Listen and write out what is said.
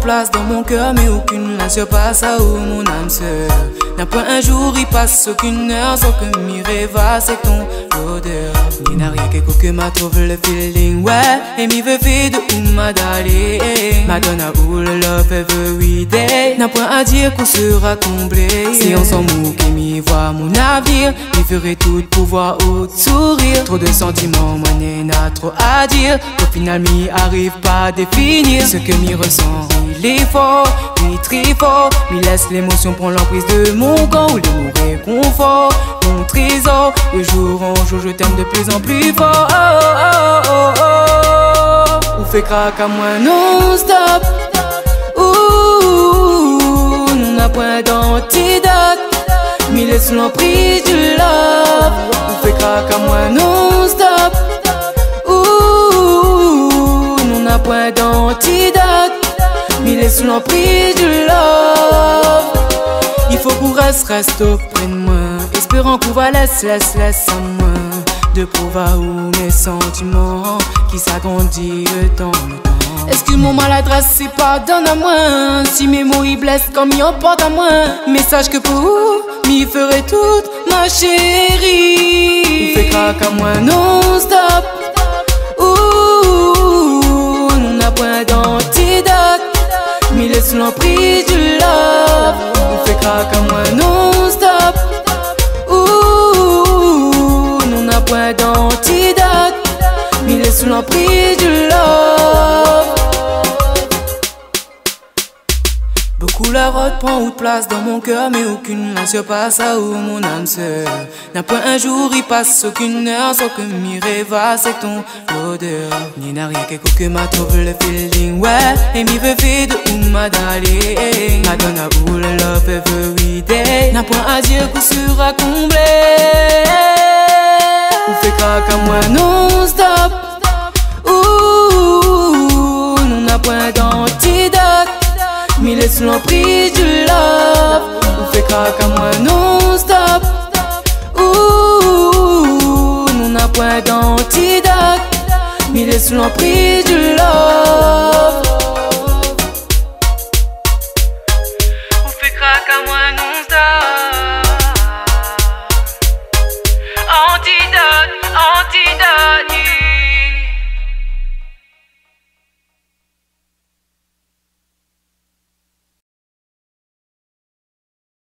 place dans mon cœur, mais aucune ne surpasse à où mon âme sœur. N'a point un jour, il passe aucune heure sans que m'y rêvasse ton odeur. Ni n'a rien que que m'a trouvé le feeling, ouais. Et m'y veut vide où m'a d'aller. Madonna où le love every day? N'a point à dire qu'on sera comblé. Si on s'en et m'y voit mon avenir, il ferait tout pour voir au sourire. Trop de sentiments, moi n'a trop à dire. Au final, m'y arrive pas à définir ce que m'y Il est fort, il très fort. M'y laisse l'émotion prendre l'emprise de mon corps. Ou le mon réconfort, mon trésor. De jour en jour, je t'aime de plus en plus fort. Oh, oh, oh, oh. Ou fait craque à moi non-stop. Ouh, nous n'a point d'antidote. M'y laisse l'emprise du love. Ou fait craque à moi non-stop. Ouh, nous n'a point d'antidote. M'y laisse l'emprise du love. Il faut qu'on reste, reste auprès de moi. Espérant qu'on va laisser, laisse, laisse à moi. De prouver où mes sentiments qui s'agrandissent dans le temps. Excuse-moi maladresse, c'est pas donne à moi. Si mes mots ils blessent comme ils emportent à moi. Message que pour m'y ferait toute ma chérie. On fait craque à moi non-stop. M'y laisse l'emprise du love. On fait craque à moi non-stop. Ouh, nous n'a point d'antidote. M'y laisse l'emprise du love. Route prend de place dans mon cœur, mais aucune ne surpasse à où mon âme sœur. N'a point un jour, il passe aucune heure sans que m'y rêvasse c'est ton odeur. Ni n'a rien que que m'a trouvé le feeling, ouais. Et m'y veut vide où m'a d'aller. Madonna où le love every day. N'a point à dire qu'on sera comblé. On fait craque à moi non-stop. Ouh, nous n'a point d'antidote. Mwen sou l'anpri du love. Ou fe krak a mwen non-stop Ou nou nan d'antidote. Mwen sou l'anpri du love. Ou non-stop Antidote, antidote